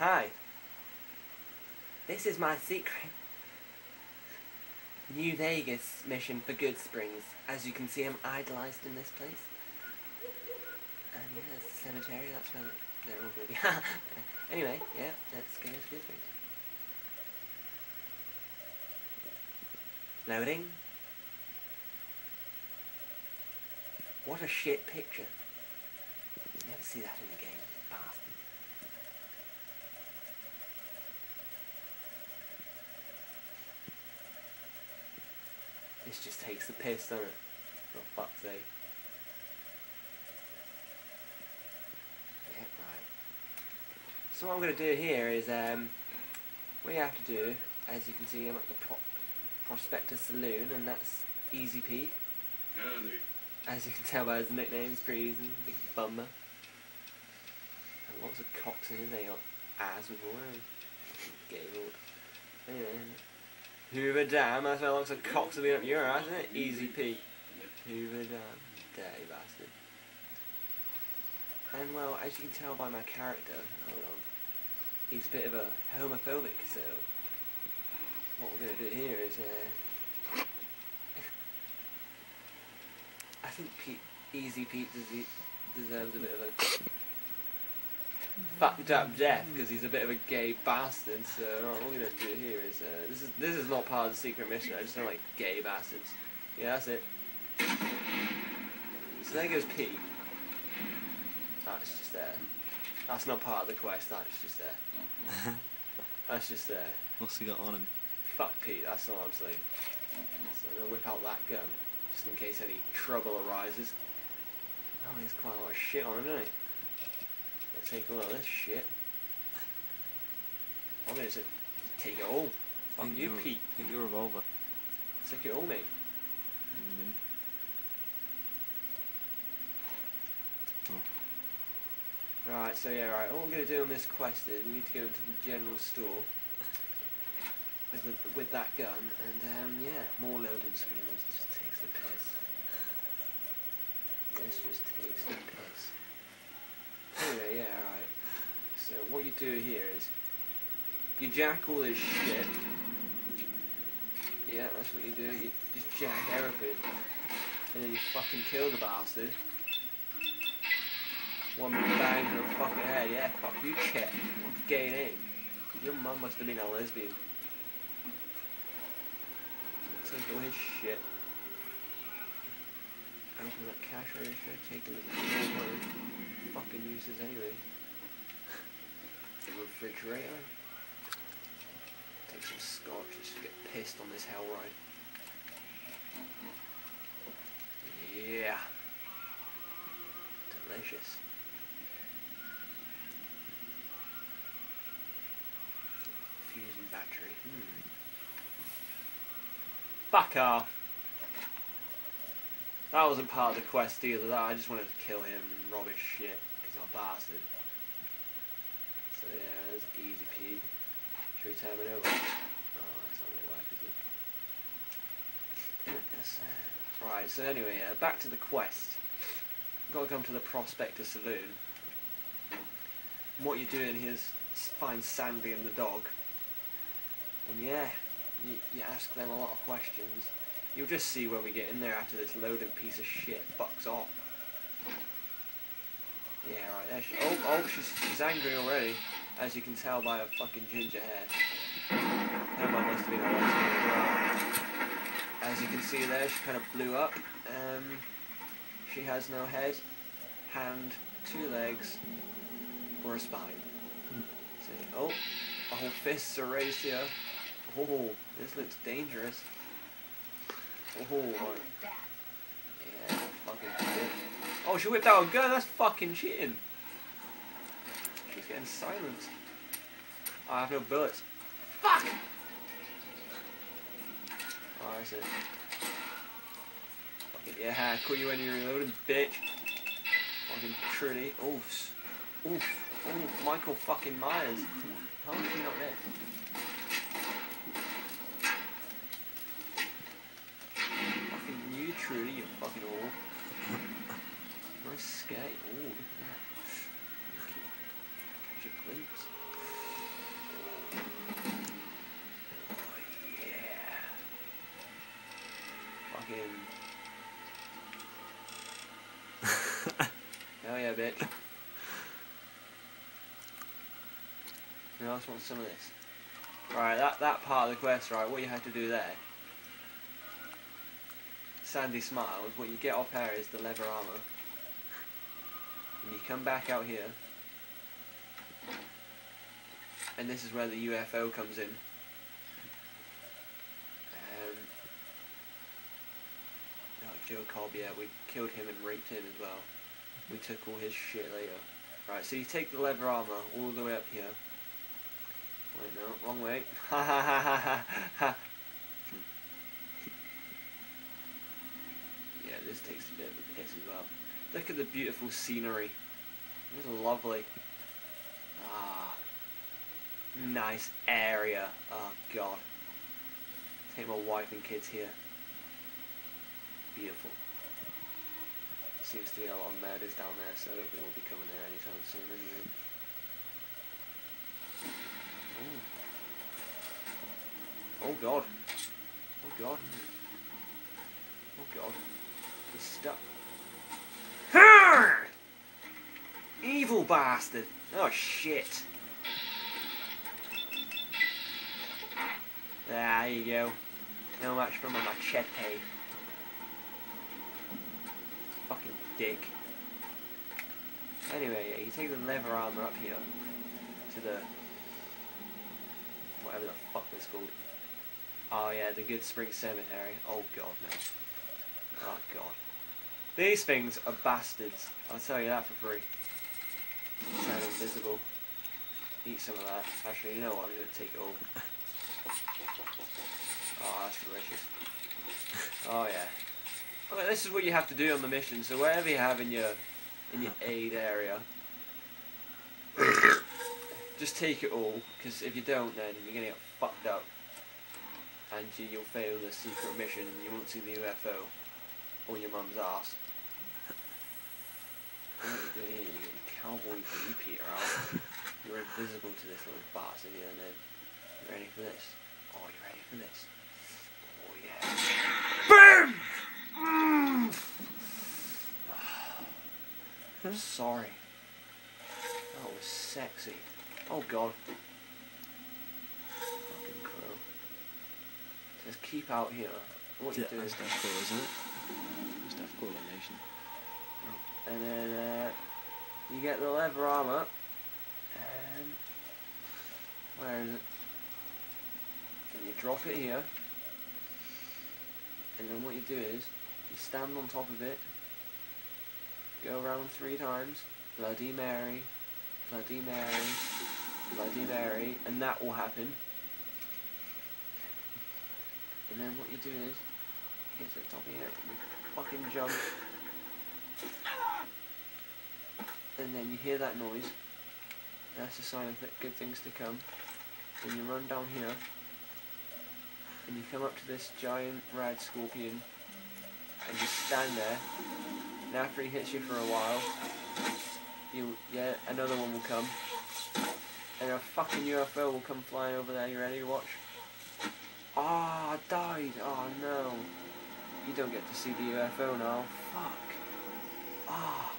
Hi. This is my secret. New Vegas mission for Goodsprings. As you can see, I'm idolized in this place. And yeah, it's a cemetery, that's where they're all going to be. anyway, yeah, let's go to Goodsprings. Loading. What a shit picture. Never see that in a game, bastard. This just takes the piss, doesn't it? For fuck's sake. Yeah, right. So what I'm going to do here is, um, what you have to do, as you can see, I'm at the Pro Prospector Saloon, and that's Easy Pete. Howdy. As you can tell by his nickname, it's pretty easy. Big bummer. And lots of cocks in his they got ass before and gay lord. Anyway. Hoover Dam, that's where lots of cocks have been up your ass, isn't it? Easy Pete. Hoover Dam. Dirty bastard. And well, as you can tell by my character, hold on, he's a bit of a homophobic, so what we're going to do here is uh, I think Pete, Easy Pete deserves a bit of a fucked up death because he's a bit of a gay bastard. So what we're gonna do here is uh, this is this is not part of the secret mission. I just don't like gay bastards. Yeah, that's it. So there goes Pete. That's just there. That's not part of the quest. That's just there. That's just there. What's he got on him? Fuck Pete. That's all I'm saying. So I'm gonna whip out that gun just in case any trouble arises. Oh, there's quite a lot of shit on him, isn't he? Let's take a look at this shit. I'm gonna take it all. Fuck Think you, your- Pete. Think your revolver. Take it all, mate. Mm, Right, so yeah, right. What we're gonna do on this quest is we need to go into the general store with the, with that gun, and um, yeah, more loading screen. This just takes the piss. This just takes the piss. Anyway, yeah, right. So what you do here is you jack all this shit. Yeah, that's what you do. You just jack everything, and then you fucking kill the bastard. One bang to the fucking head, yeah, fuck you, Chet. What gay name? Your mum must have been a lesbian. Take all his shit. Open that cash register, take a look at the. Fucking uses anyway. The refrigerator. Take some scotch just to get pissed on this hell ride. Yeah. Delicious. Fusion battery. Hmm. Fuck off. That wasn't part of the quest either. That I just wanted to kill him and rob his shit because I'm a bastard. So yeah, that's easy, Pete. Should we turn it over? Oh, that's not gonna work, is it? Right. So anyway, uh, back to the quest. Got to come to the Prospector Saloon. And what you're doing here is find Sandy and the dog. And yeah, you, you ask them a lot of questions. You'll just see when we get in there after this loading piece of shit fucks off. Yeah, right there. She, oh, oh, she's, she's angry already, as you can tell by her fucking ginger hair. Her mum must have been a as well. As you can see there, she kind of blew up. Um, she has no head, hand, two legs, or a spine. See, oh, a whole fists are raised here. Oh, this looks dangerous. Oh, right. Yeah, fucking shit. Oh, she whipped out a gun. That's fucking cheating. She's getting silenced. I have no bullets. Fuck! Oh, I see. Fucking yeah, call you when you're reloading, bitch. Fucking Trinity. Oof. Oof. Oof. Michael fucking Myers. How is she not dead? Trudy, you fucking old. nice skate. Oh, look at that. Look at Glimpse. Oh, yeah. Fucking. Hell yeah, bitch. Now I just want some of this. Right, that, that part of the quest, right, what you had to do there Sandy Smiles, what you get off here is the leather armour. And you come back out here. And this is where the UFO comes in. Um, oh, Joe Cobb, yeah, we killed him and raped him as well. We took all his shit later. Right, so you take the leather armour all the way up here. Wait, no, wrong way. Ha ha ha ha ha this takes a bit of a piss as well. Look at the beautiful scenery. Is lovely. Ah. Nice area. Oh god. Take my wife and kids here. Beautiful. Seems to be a lot of murders down there, so I don't think we'll be coming there anytime soon anyway. Oh. Oh god. Oh god. Oh god. He's stuck. Evil bastard! Oh shit. There you go. No match for my machete. Fucking dick. Anyway, yeah, you take the leather armor up here to the whatever the fuck it's called. Oh yeah, the Good Spring Cemetery. Oh god, no. Oh god. These things are bastards. I'll tell you that for free. Turn invisible. Eat some of that. Actually, you know what? I'm gonna take it all. Oh, that's delicious. Oh yeah. Okay, this is what you have to do on the mission. So wherever you have in your in your aid area, just take it all. Because if you don't, then you're gonna get fucked up, and you, you'll fail the secret mission, and you won't see the UFO or your mum's ass. What you do here? You cowboy you Peter out. You're invisible to this little bastard here, and then you ready for this? Oh, you ready for this? Oh yeah. Boom! I'm sorry. That was sexy. Oh god. Fucking crow. Says keep out here. What you Yeah, doing? that's call, isn't it? Death call. And then uh, you get the leather armor. And where is it? And you drop it here. And then what you do is you stand on top of it. Go around three times. Bloody Mary. Bloody Mary. Bloody Mary. And that will happen. And then what you do is and you fucking jump. And then you hear that noise. That's a sign of good things to come. Then you run down here. And you come up to this giant rad scorpion. And you stand there. And after he hits you for a while, you yeah, another one will come. And a fucking UFO will come flying over there. You ready to watch? Ah, I died. Oh no. You don't get to see the UFO now. Fuck. Ah.